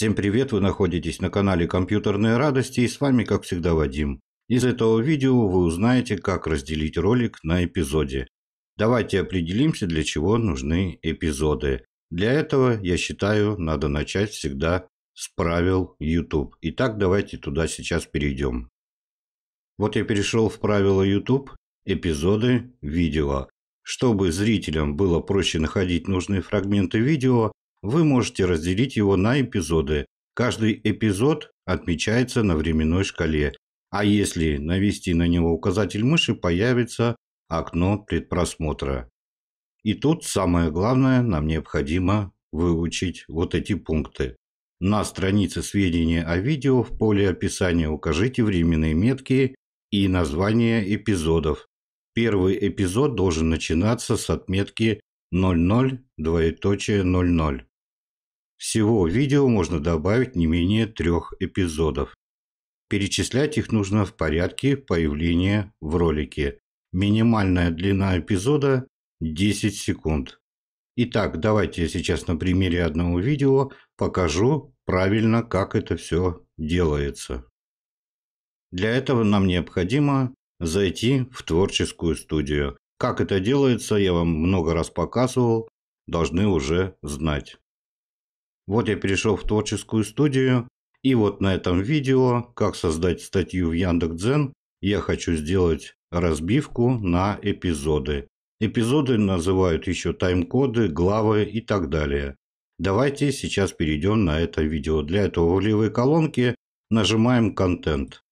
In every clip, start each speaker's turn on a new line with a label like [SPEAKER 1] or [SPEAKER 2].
[SPEAKER 1] Всем привет, вы находитесь на канале Компьютерные радости и с вами как всегда Вадим. Из этого видео вы узнаете, как разделить ролик на эпизоде. Давайте определимся, для чего нужны эпизоды. Для этого, я считаю, надо начать всегда с правил YouTube. Итак, давайте туда сейчас перейдем. Вот я перешел в правила YouTube, эпизоды, видео. Чтобы зрителям было проще находить нужные фрагменты видео, вы можете разделить его на эпизоды. Каждый эпизод отмечается на временной шкале, а если навести на него указатель мыши, появится окно предпросмотра. И тут самое главное, нам необходимо выучить вот эти пункты. На странице сведения о видео в поле описания укажите временные метки и название эпизодов. Первый эпизод должен начинаться с отметки 00, двоеточие 00. Всего видео можно добавить не менее трех эпизодов. Перечислять их нужно в порядке появления в ролике. Минимальная длина эпизода 10 секунд. Итак, давайте я сейчас на примере одного видео покажу правильно, как это все делается. Для этого нам необходимо зайти в творческую студию. Как это делается, я вам много раз показывал, должны уже знать. Вот я перешел в творческую студию, и вот на этом видео, как создать статью в Яндекс.Дзен, я хочу сделать разбивку на эпизоды. Эпизоды называют еще тайм-коды, главы и так далее. Давайте сейчас перейдем на это видео. Для этого в левой колонке нажимаем «Контент».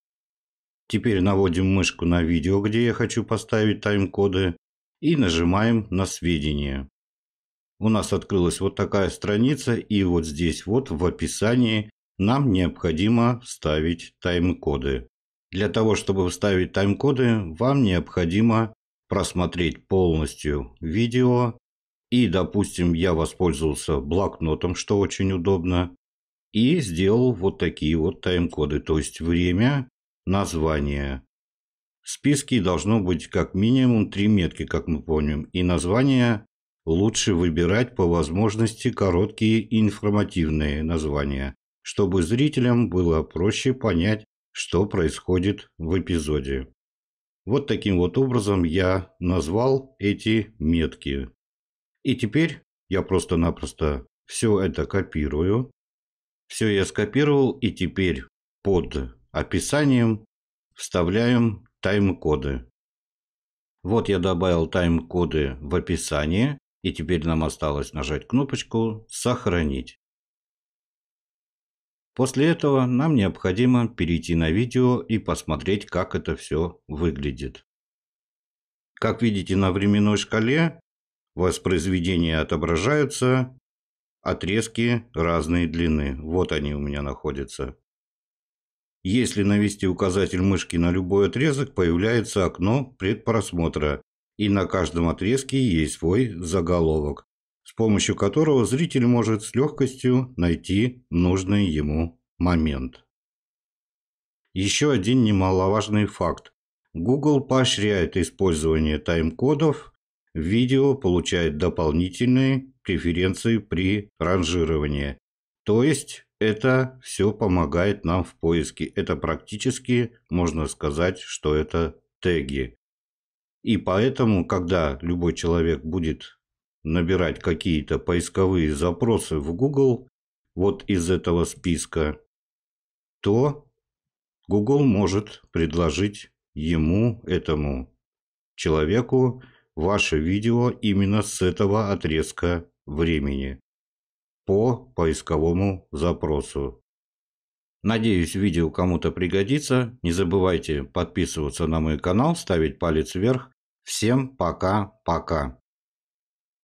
[SPEAKER 1] Теперь наводим мышку на видео, где я хочу поставить тайм-коды, и нажимаем на «Сведения» у нас открылась вот такая страница, и вот здесь вот в описании нам необходимо вставить тайм-коды. Для того, чтобы вставить тайм-коды, вам необходимо просмотреть полностью видео. И, допустим, я воспользовался блокнотом, что очень удобно, и сделал вот такие вот тайм-коды, то есть время, название. В списке должно быть как минимум три метки, как мы помним, и название лучше выбирать по возможности короткие информативные названия, чтобы зрителям было проще понять, что происходит в эпизоде. Вот таким вот образом я назвал эти метки. И теперь я просто-напросто все это копирую. Все я скопировал и теперь под описанием вставляем тайм-коды. Вот я добавил тайм-коды в описание и теперь нам осталось нажать кнопочку «Сохранить». После этого нам необходимо перейти на видео и посмотреть, как это все выглядит. Как видите на временной шкале воспроизведения отображаются отрезки разной длины. Вот они у меня находятся. Если навести указатель мышки на любой отрезок, появляется окно предпросмотра, и на каждом отрезке есть свой заголовок, с помощью которого зритель может с легкостью найти нужный ему момент. Еще один немаловажный факт. Google поощряет использование тайм-кодов, видео получает дополнительные преференции при ранжировании. То есть это все помогает нам в поиске. Это практически можно сказать, что это теги. И поэтому, когда любой человек будет набирать какие-то поисковые запросы в Google, вот из этого списка, то Google может предложить ему, этому человеку, ваше видео именно с этого отрезка времени по поисковому запросу. Надеюсь, видео кому-то пригодится. Не забывайте подписываться на мой канал, ставить палец вверх. Всем пока-пока.